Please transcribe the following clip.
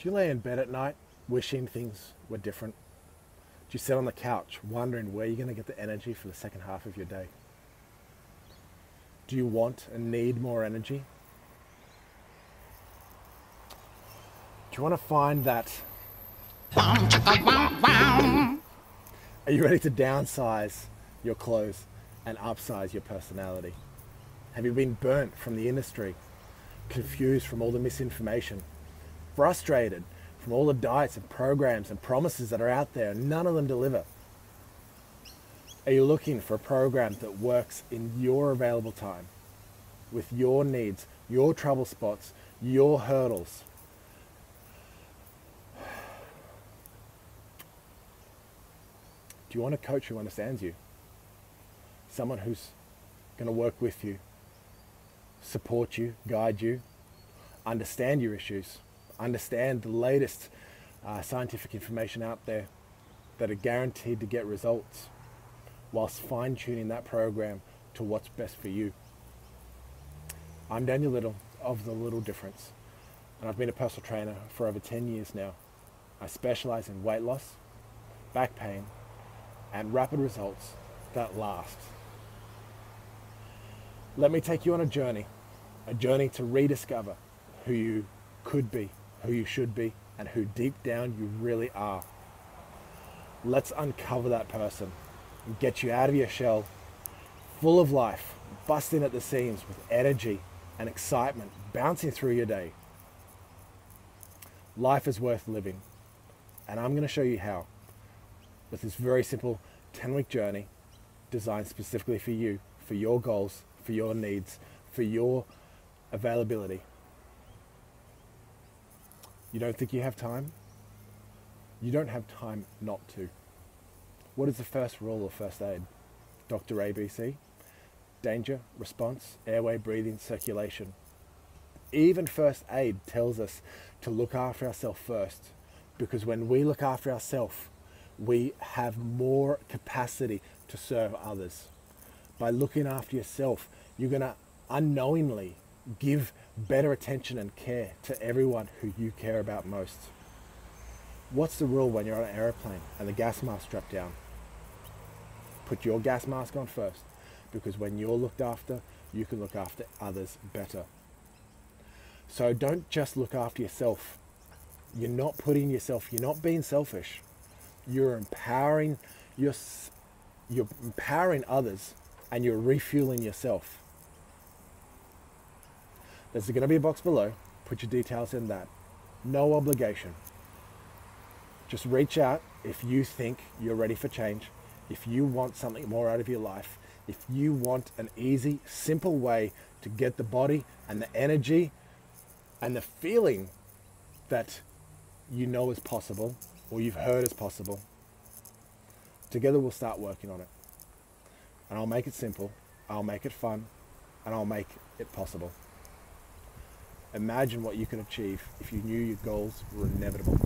Do you lay in bed at night wishing things were different? Do you sit on the couch wondering where you're going to get the energy for the second half of your day? Do you want and need more energy? Do you want to find that? Are you ready to downsize your clothes and upsize your personality? Have you been burnt from the industry, confused from all the misinformation, frustrated from all the diets and programs and promises that are out there none of them deliver? Are you looking for a program that works in your available time, with your needs, your trouble spots, your hurdles? Do you want a coach who understands you? Someone who's going to work with you, support you, guide you, understand your issues, understand the latest uh, scientific information out there that are guaranteed to get results whilst fine tuning that program to what's best for you. I'm Daniel Lyttle of The Lyttle Difference, and I've been a personal trainer for over 10 years now. I specialize in weight loss, back pain, and rapid results that last. Let me take you on a journey, a journey to rediscover who you could be, who you should be, and who deep down you really are. Let's uncover that person and get you out of your shell, full of life, busting at the seams with energy and excitement, bouncing through your day. Life is worth living, and I'm going to show you how with this very simple 10 week journey designed specifically for you, for your goals, for your needs, for your availability. You don't think you have time? You don't have time not to. What is the first rule of first aid? Dr. ABC? Danger, response, airway, breathing, circulation. Even first aid tells us to look after ourselves first because when we look after ourselves, we have more capacity to serve others. By looking after yourself, you're going to unknowingly give better attention and care to everyone who you care about most. What's the rule when you're on an aeroplane and the gas mask strapped down? Put your gas mask on first because when you're looked after, you can look after others better. So don't just look after yourself. You're not putting yourself, you're not being selfish you're empowering you're, you're empowering others and you're refueling yourself. There's going to be a box below. Put your details in that. No obligation. Just reach out if you think you're ready for change, if you want something more out of your life, if you want an easy, simple way to get the body and the energy and the feeling that you know is possible or you've heard is possible. Together we'll start working on it. And I'll make it simple, I'll make it fun, and I'll make it possible. Imagine what you can achieve if you knew your goals were inevitable.